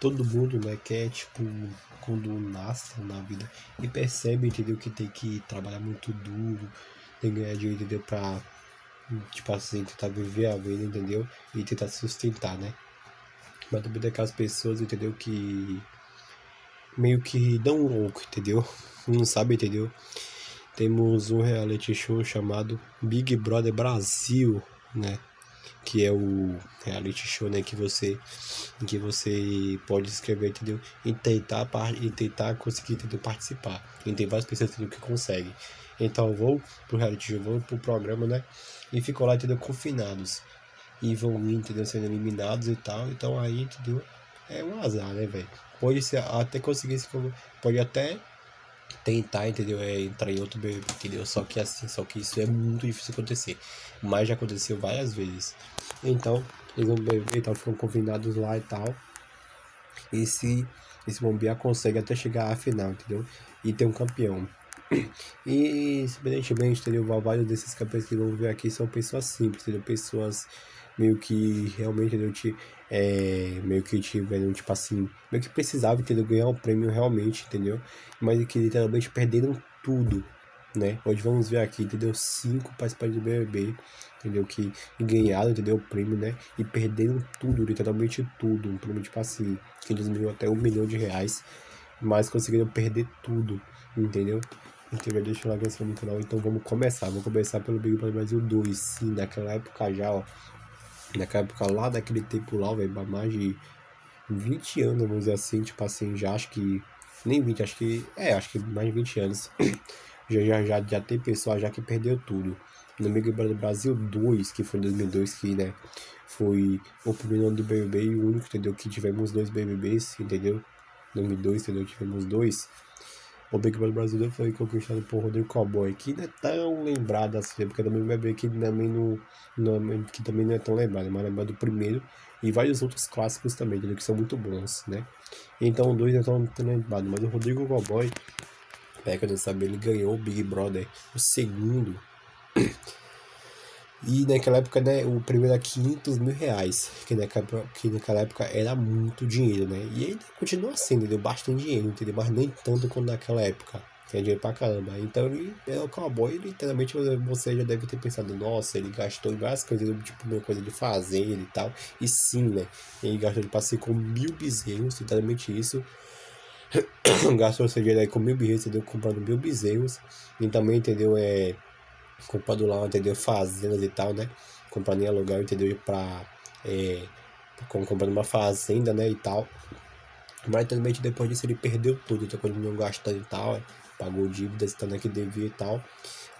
todo mundo, né, quer, tipo, quando nasce na vida e percebe, entendeu, que tem que trabalhar muito duro, tem que ganhar dinheiro, entendeu, pra, tipo assim, tentar viver a vida, entendeu, e tentar se sustentar, né. Mas também daquelas pessoas, entendeu, que meio que dão um louco, entendeu, não sabe, entendeu. Temos um reality show chamado Big Brother Brasil, né, que é o reality show, né, que você que você pode escrever, entendeu? E tentar e tentar conseguir entendeu? participar. E tem várias pessoas entendeu? que conseguem. Então eu vou pro reality show, vou pro programa, né? E ficam lá, entendeu? Confinados. E vão entendeu? Sendo eliminados e tal. Então aí, entendeu? É um azar, né, velho? Pode ser até conseguir, pode até tentar, entendeu? É entrar em outro BBB, entendeu? Só que assim, só que isso é muito difícil acontecer. Mas já aconteceu várias vezes. Então, eles vão beber e tal, ficam confinados lá e tal. E se esse bombear consegue até chegar à final, entendeu? E ter um campeão. E, evidentemente, entendeu? Vários desses campeões que vão ver aqui são pessoas simples, entendeu? Pessoas meio que realmente, entendeu? Te, é, meio que tiveram, tipo assim, meio que precisavam, entendeu? Ganhar um prêmio realmente, entendeu? Mas que literalmente perderam tudo, né? Hoje vamos ver aqui, entendeu? Cinco participantes do BBB, entendeu? Que ganharam, entendeu? O prêmio, né? E perderam tudo, literalmente tudo. Um prêmio, tipo assim, que eles ganhou até um milhão de reais, mas conseguiram perder tudo, entendeu? Então, deixa eu lá no canal, então vamos começar. Vamos começar pelo Big Brother Brasil 2, sim, naquela época já, ó. Naquela época lá, daquele tempo lá, velho, mais de 20 anos, vamos dizer assim, tipo assim, já acho que. Nem 20, acho que. É, acho que mais de 20 anos. já, já, já, já tem pessoal já que perdeu tudo. No Big Brother Brasil 2, que foi em 2002, que, né, foi o primeiro ano do BBB e o único, entendeu, que tivemos dois BBBs, entendeu? 2002, entendeu, tivemos dois. O Big Brother brasileiro foi conquistado por Rodrigo Cowboy, que não é tão lembrado assim, porque também vai ver que também não, que também não é tão lembrado, mas lembrado do primeiro e vários outros clássicos também, que são muito bons, né? Então, dois não estão tão lembrados, mas o Rodrigo Cowboy, é, quando eu saber, ele ganhou o Big Brother, o segundo. E naquela época, né, o primeiro era 500 mil reais, que naquela, que naquela época era muito dinheiro, né? E ainda continua sendo, deu bastante dinheiro, entendeu? Mas nem tanto quanto naquela época, que é dinheiro pra caramba. Então ele é o cowboy, literalmente você já deve ter pensado, nossa, ele gastou em várias coisas, tipo uma coisa de fazenda e tal. E sim, né? Ele gastou de passeio com mil bezerros, literalmente isso. gastou seu dinheiro aí com mil bezerros, entendeu? Comprando mil bezerros. E também, entendeu? É comprando lá, entendeu? Fazendas e tal, né? Comprando em aluguel, entendeu? Pra. É, comprando uma fazenda, né? E tal. Mas também depois disso ele perdeu tudo, então continuou gastando e tal, é, pagou dívidas, estando que devia e tal.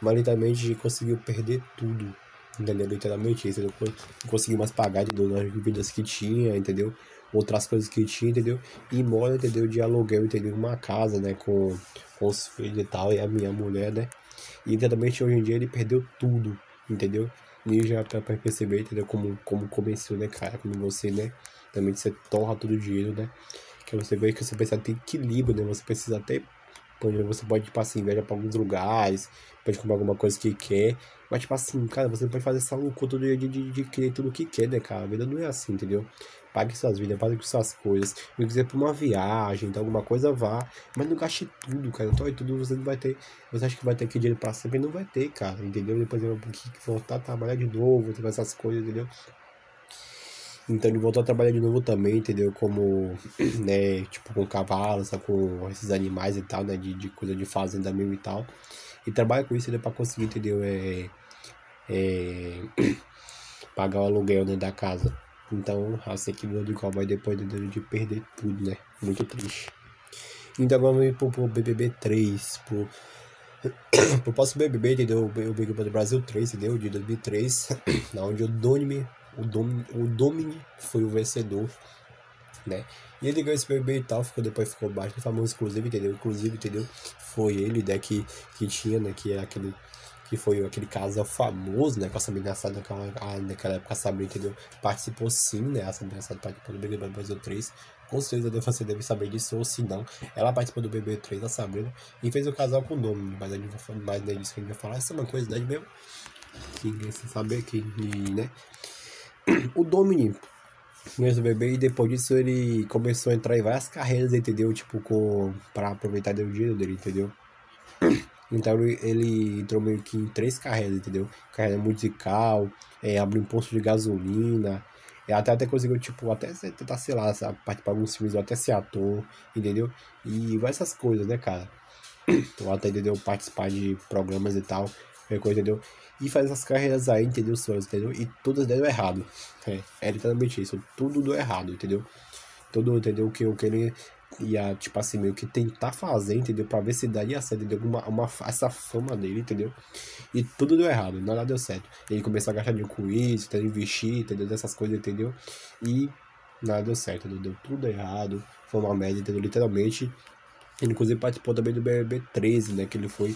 Mas literalmente conseguiu perder tudo, entendeu? Literalmente isso, ele não conseguiu mais pagar entendeu? as dívidas que tinha, entendeu? Outras coisas que tinha, entendeu? E mora, entendeu? De aluguel, entendeu? Uma casa, né? Com, com os filhos e tal, e a minha mulher, né? E literalmente hoje em dia ele perdeu tudo, entendeu? E já dá pra perceber, entendeu? Como, como começou, né, cara? Como você, né? Também você torra todo o dinheiro, né? Que você vê que você precisa ter equilíbrio, né? Você precisa ter. Você pode, tipo assim, viajar pra alguns lugares, pode comprar alguma coisa que quer. Mas, tipo assim, cara, você pode fazer essa loucura de, de, de, de querer tudo que quer, né, cara? A vida não é assim, entendeu? pague suas vidas, pague suas coisas. Se quiser pra uma viagem, então alguma coisa vá. Mas não gaste tudo, cara. Então, tudo você não vai ter. Você acha que vai ter aquele dinheiro pra sempre? Não vai ter, cara. Entendeu? Depois eu vou voltar a trabalhar de novo, fazer essas coisas, entendeu? Então ele voltou a trabalhar de novo também, entendeu? Como, né, tipo, com cavalos, com esses animais e tal, né? De, de coisa de fazenda mesmo e tal. E trabalha com isso, entendeu? Pra conseguir, entendeu? É, é, pagar o aluguel né, da casa. Então, assim que o de cowboy depois de perder tudo, né? Muito triste. Então agora vamos pro, pro BBB 3, pro, pro próximo BBB, entendeu? O Big Brother Brasil 3, entendeu? De 2003, onde o Domini, o, Dom, o Domini foi o vencedor, né? E ele ganhou esse BBB e tal, ficou, depois ficou baixo, famoso inclusive, entendeu? Inclusive, entendeu? Foi ele, né, que, que tinha, né, que era aquele que foi aquele casal famoso, né? Com a Sabrina Assad naquela, ah, naquela época, a Sabrina, entendeu? Participou sim, né? A Sabrina Assad participou do BBB Brasil 3. Com certeza você deve saber disso, ou se não, ela participou do BBB 3, a Sabrina, e fez o casal com o nome. Mas a gente vai né, disso que a gente vai falar. Essa é uma curiosidade mesmo. Que você saber que, né? O Domini, Nesse bebê e depois disso ele começou a entrar em várias carreiras, entendeu? Tipo, com, pra aproveitar o dinheiro dele, entendeu? Então ele entrou meio que em três carreiras, entendeu? Carreira musical, é, abriu um posto de gasolina, é, até, até conseguiu, tipo, até tentar, sei lá, sabe, participar de alguns filmes, ou até ser ator, entendeu? E essas coisas, né, cara? Ou até, entendeu? Participar de programas e tal, coisa, entendeu? E fazer essas carreiras aí, entendeu? Suas, entendeu? E todas deram errado. É, é literalmente isso, tudo deu errado, entendeu? Tudo, entendeu? Que, que ele ia, tipo assim, meio que tentar fazer, entendeu? Pra ver se daria certo, entendeu? Uma, uma, essa fama dele, entendeu? E tudo deu errado, nada deu certo. Ele começou a gastar dinheiro com isso, entendeu? investir, entendeu? Dessas coisas, entendeu? E nada deu certo, entendeu? Deu tudo errado, foi uma média, entendeu? Literalmente. Ele, inclusive, participou também do BBB 13, né? Que ele foi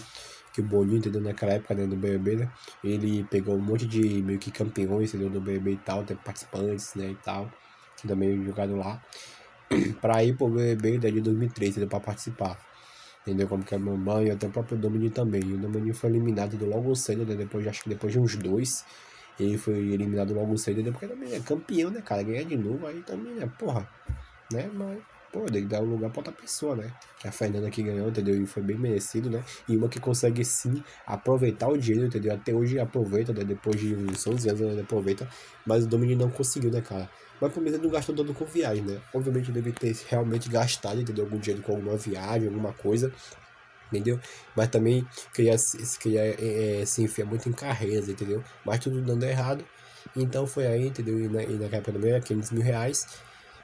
que o Boninho, entendeu? Naquela época, né, do BBB, né? Ele pegou um monte de meio que campeões, entendeu? Do BBB e tal, tem participantes, né, e tal, que também jogaram lá para ir pro BBB de 2003, entendeu? Para participar. Entendeu? Como que é meu mãe e até o próprio Domini também. E o Domini foi eliminado logo cedo, né? Depois, acho que depois de uns dois. Ele foi eliminado logo cedo, entendeu? Porque também é campeão, né, cara? Ganhar de novo aí também, né? Porra. Né? Mas, pô, tem que dar um lugar pra outra pessoa, né? Que a Fernanda que ganhou, entendeu? E foi bem merecido, né? E uma que consegue sim aproveitar o dinheiro, entendeu? Até hoje aproveita, né? Depois de uns 11 anos, né? aproveita. Mas o Domini não conseguiu, né, cara? Mas pelo menos ele não gastou tanto com viagem, né? Obviamente deve ter realmente gastado, entendeu? Algum dinheiro com alguma viagem, alguma coisa, entendeu? Mas também queria, queria é, se enfiar muito em carreiras, entendeu? Mas tudo dando errado. Então foi aí, entendeu? E na, e na época também era 500 mil reais.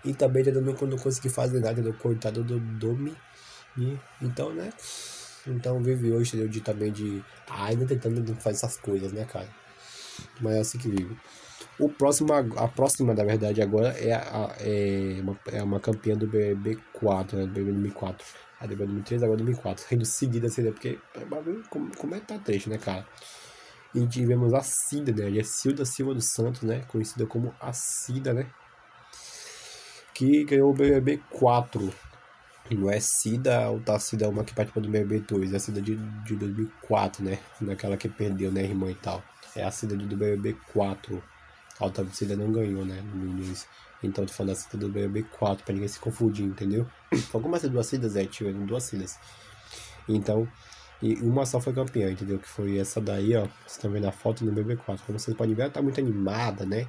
E também entendeu? não, não consegui fazer nada, entendeu? Coitado do Domi. E, então, né? Então vive hoje, entendeu? De também de. Ainda tentando fazer essas coisas, né, cara? Mas é assim que vive. O próximo, a próxima, na verdade, agora é, a, é, uma, é uma campeã do BB4, né? Do BB 2004. A BB 2003, agora 2004. Saindo seguida, assim, né? Porque como, como é que tá triste, né, cara? E tivemos a Cida, né? A Cilda Silva dos Santos, né? Conhecida como a Cida, né? Que ganhou o BBB 4. Não é Cida ou tá Cida uma que participou do BBB 2, é a Cida de, de 2004, né? Naquela que perdeu, né, irmã e tal. É a Cida do BBB 4. A outra torcida não ganhou, né? No. Então tô falando da cida do BBB 4, pra ninguém se confundir, entendeu? Algumas duas cidas, é, tiveram duas cidas. Então, e uma só foi campeã, entendeu? Que foi essa daí, ó. Vocês estão vendo a foto no BB4. Como vocês podem ver, ela tá muito animada, né?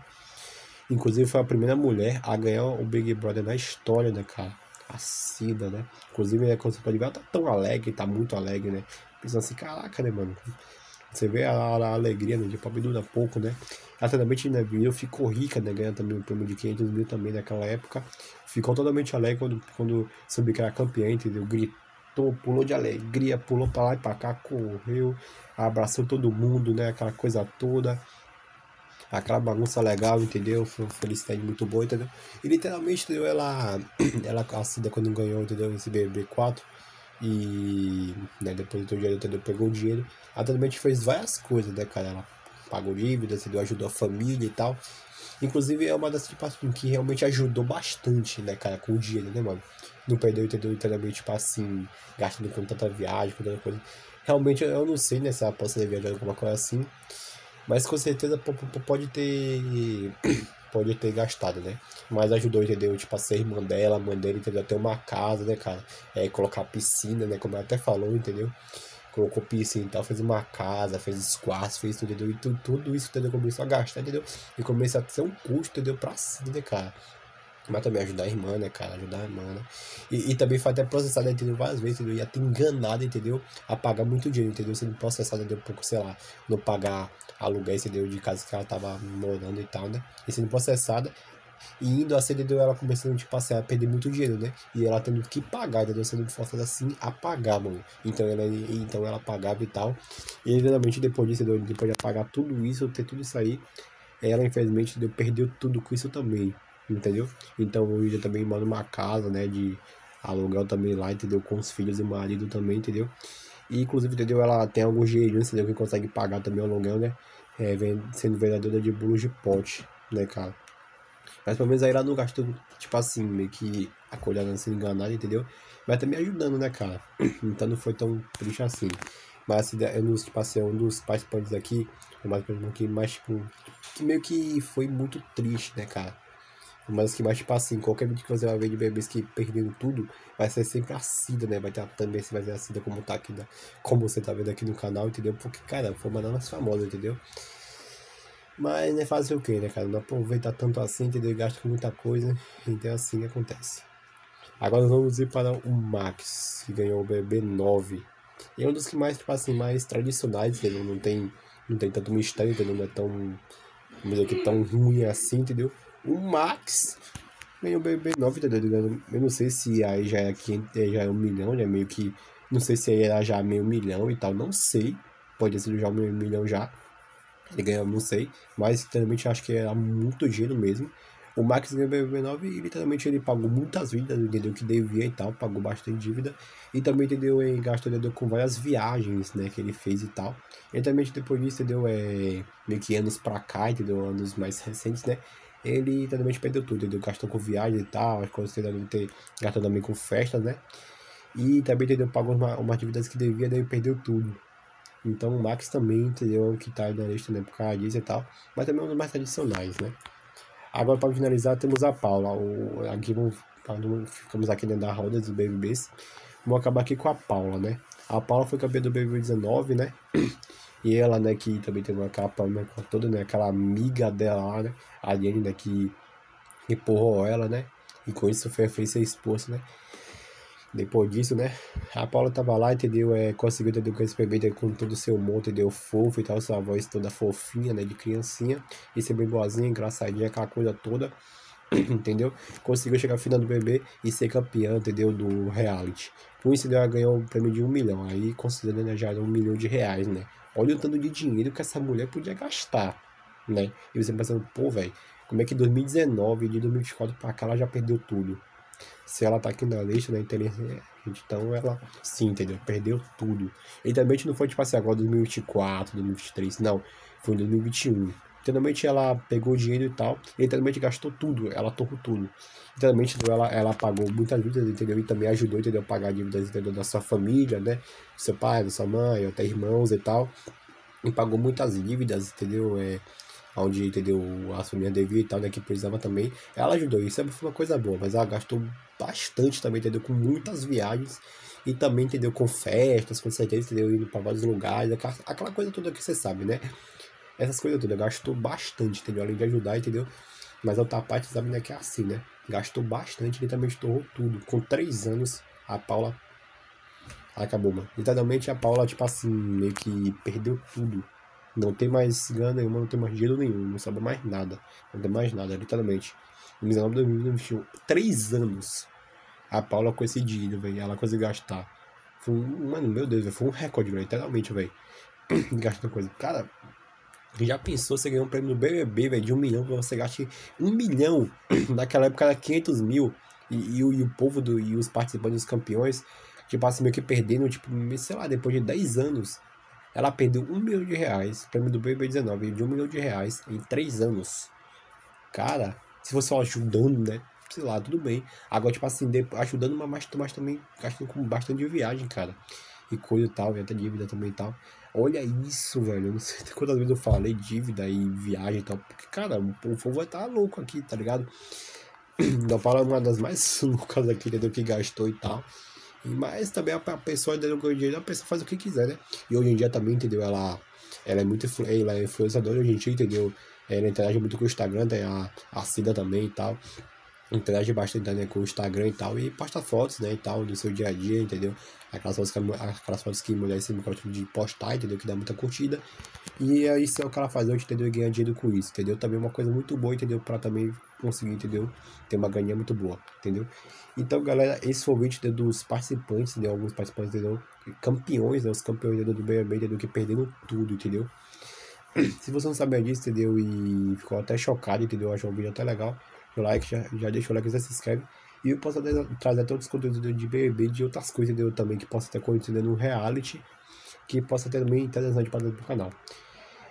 Inclusive foi a primeira mulher a ganhar o Big Brother na história, né, cara? A Cida, né? Inclusive, né, quando você pode ver, ela tá tão alegre, tá muito alegre, né? Pensando assim, caraca, né, mano? Você vê a, a alegria, né? De pobre dura pouco, né? Atualmente na vida ficou rica, né? Ganhando também o prêmio de 500 mil também naquela época. Ficou totalmente alegre quando, quando soube que era campeã, entendeu? Gritou, pulou de alegria, pulou pra lá e pra cá, correu, abraçou todo mundo, né? Aquela coisa toda. Aquela bagunça legal, entendeu? Foi uma felicidade muito boa, entendeu? E literalmente, entendeu? Ela, ela a quando ganhou, entendeu? Esse BB4 e né, depois do dinheiro, entendeu? Pegou o dinheiro. Ela também fez várias coisas, né, cara? Ela pagou dívidas, entendeu? Ajudou a família e tal. Inclusive é uma das tipo que realmente ajudou bastante, né, cara, com o dinheiro, né, mano? Não perdeu, entendeu? Literalmente, tipo assim, gastando com tanta viagem, com tanta coisa. Realmente eu não sei, né, se ela possa ter viajado alguma coisa assim. Mas com certeza pode ter. Pode ter gastado, né? Mas ajudou, entendeu? Tipo, a ser irmã dela, a mãe dele, entendeu? Ter uma casa, né, cara? É, colocar piscina, né? Como ela até falou, entendeu? colocou piscina e tal, fez uma casa, fez espaço, fez tudo, entendeu? E tudo, tudo isso, entendeu? Começou a gastar, entendeu? E começou a ser um custo, entendeu? Pra cima, né, cara? Mas também ajudar a irmã, né, cara? Ajudar a irmã, né? E, e também foi até processado, entendeu? Várias vezes, entendeu? Ia ter enganado, entendeu? A pagar muito dinheiro, entendeu? Sendo processado, entendeu? Pouco, sei lá, não pagar aluguel, entendeu? De casa que ela tava morando e tal, né? E sendo processada e indo a CDD, ela começando tipo, a perder muito dinheiro, né? E ela tendo que pagar, entendeu? Sendo forçada assim a pagar, mano. Então ela, então ela pagava e tal. E eventualmente depois disso, entendeu? depois de pagar tudo isso, ter tudo isso aí, ela infelizmente entendeu? perdeu tudo com isso também, entendeu? Então hoje eu também moro uma casa, né? De aluguel também lá, entendeu? Com os filhos e o marido também, entendeu? E inclusive, entendeu? Ela tem alguns dinheirinhos, entendeu? Que consegue pagar também o aluguel, né? É, sendo vendedora de bolos de pote, né, cara? Mas pelo menos aí ela não gastou, tipo assim, meio que acolhendo sendo enganada, entendeu? Mas também ajudando, né, cara? Então não foi tão triste assim. Mas assim, eu nos, tipo assim, um dos participantes aqui, o mais que mais, tipo, que meio que foi muito triste, né, cara? Mas que mais, tipo assim, qualquer vídeo que você vai ver de bebês que perderam tudo, vai ser sempre a Cida, né? Vai ter também se vai ver a Cida como tá aqui, como você tá vendo aqui no canal, entendeu? Porque, cara, foi uma das famosas, entendeu? Mas, né, fazer o que, né, cara? Não aproveitar tanto assim, entendeu? Gasta com muita coisa, então assim acontece. Agora vamos ir para o Max, que ganhou o BB9. E é um dos que mais, tipo assim, mais tradicionais, entendeu? Não tem, não tem tanto mistério, entendeu? Não é tão, vamos dizer que tão ruim assim, entendeu? O Max ganhou o BB9, entendeu? Eu não sei se aí já é, aqui, já é um milhão, né? Meio que, não sei se aí era já meio milhão e tal, não sei. Pode ser já um milhão já. Ele ganhou, não sei, mas literalmente acho que era muito dinheiro mesmo. O Max ganhou o BB9 e literalmente ele pagou muitas vidas, entendeu? Que devia e tal, pagou bastante dívida. E também, entendeu? Em gastou entendeu? com várias viagens, né? Que ele fez e tal. E também depois disso, entendeu? É, meio que anos pra cá, entendeu? Anos mais recentes, né? Ele literalmente perdeu tudo, entendeu? Gastou com viagens e tal, as coisas que ele ter gastou também com festas, né? E também, entendeu? Pagou umas uma dívidas que devia, daí perdeu tudo. Então o Max também, entendeu? Que tá na lista, né? Por causa disso e tal. Mas também é um dos mais tradicionais, né? Agora, para finalizar, temos a Paula. O, aqui vamos, ficamos aqui dentro da roda dos BBBs. Vamos acabar aqui com a Paula, né? A Paula foi campeã do BBB 19, né? E ela, né, que também teve uma capa né, toda, né? Aquela amiga dela lá, né? A Jenny, né, que empurrou ela, né? E com isso foi, fez ser expulso, né? Depois disso, né? A Paula tava lá, entendeu? É, conseguiu entender com esse bebê com todo o seu humor, entendeu? Fofo e tal, sua voz toda fofinha, né? De criancinha. E ser bem boazinha, engraçadinha, aquela coisa toda. entendeu? Conseguiu chegar ao final do bebê e ser campeã, entendeu? Do reality. Com isso, ela ganhou o prêmio de um milhão. Aí, considerando né, já um milhão de reais, né? Olha o tanto de dinheiro que essa mulher podia gastar, né? E você pensando, pô, velho, como é que 2019 de 2024 pra cá ela já perdeu tudo? Se ela tá aqui na lista da inteligência, então ela sim, entendeu? Perdeu tudo. E também não foi tipo assim, agora 2024, 2023, não. Foi em 2021. Literalmente ela pegou dinheiro e tal, e literalmente gastou tudo, ela torrou tudo. Literalmente ela, ela pagou muitas dívidas, entendeu? E também ajudou, entendeu? A pagar dívidas, entendeu? Da sua família, né? Do seu pai, da sua mãe, até irmãos e tal. E pagou muitas dívidas, entendeu? É, onde, entendeu, a família devia e tal, né, que precisava também. Ela ajudou, isso foi uma coisa boa, mas ela gastou bastante também, entendeu, com muitas viagens e também, entendeu, com festas, com certeza, entendeu, indo para vários lugares, aquela, aquela coisa toda que você sabe, né? Essas coisas todas, gastou bastante, entendeu, além de ajudar, entendeu? Mas a outra parte, sabe, né, que é assim, né? Gastou bastante, também estourou tudo. Com três anos, a Paula acabou, mano. Literalmente a Paula, tipo assim, meio que perdeu tudo não tem mais grana nenhuma, não tem mais dinheiro nenhum, não sabe mais nada. Não tem mais nada, literalmente. Em 19 de 2021, três anos. A Paula com esse dinheiro, velho. Ela conseguiu gastar. Foi um, mano, meu Deus, foi um recorde, velho. Literalmente, velho. Gastando coisa. Cara, já pensou você ganhar um prêmio no BBB, velho, de um milhão, que você gaste um milhão. Naquela época era 500 mil. E, e, e, o povo do, e os participantes, os campeões, tipo assim, meio que perdendo, tipo, sei lá, depois de 10 anos. Ela perdeu um milhão de reais, prêmio do BB19 de um milhão de reais em três anos. Cara, se você ajudando, né? Sei lá, tudo bem. Agora, tipo assim, ajudando, mas, mas também gastando com bastante viagem, cara. E coisa e tal, e até dívida também e tal. Olha isso, velho. Eu não sei quantas vezes eu falei dívida e viagem e tal. Porque, cara, o povo vai estar tá louco aqui, tá ligado? Não fala uma das mais loucas aqui, entendeu? Que gastou e tal. Mas também a pessoa ainda não ganha dinheiro, a pessoa faz o que quiser, né? E hoje em dia também, entendeu? Ela, ela é muito ela é influenciadora em dia, entendeu? Ela interage muito com o Instagram, tem a, a Cida também e tal interage bastante né, com o Instagram e tal, e posta fotos, né, e tal, do seu dia a dia, entendeu? Aquelas fotos que, aquelas fotos que mulheres sempre gostam de postar, entendeu? Que dá muita curtida. E é isso é o que faz hoje, entendeu? E ganhar dinheiro com isso, entendeu? Também é uma coisa muito boa, entendeu? Pra também conseguir, entendeu? Ter uma ganha muito boa, entendeu? Então, galera, esse foi o vídeo entendeu? dos participantes, entendeu? Alguns participantes, entendeu? Campeões, né? Os campeões entendeu? do BBB, entendeu? Que perderam tudo, entendeu? Se você não sabia disso, entendeu? E ficou até chocado, entendeu? Achou o vídeo até legal o like, já, já deixa o like, já se inscreve. E eu posso trazer todos os conteúdos de BBB, de outras coisas entendeu? também que possa ter acontecido no reality, que possa ter também interessante para o canal.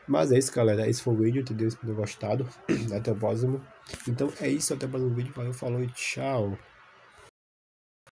Mas é isso, galera. Esse foi o vídeo. Entendeu? Espero ter gostado. Até o próximo. Então é isso. Até o próximo vídeo. Valeu, falou e tchau.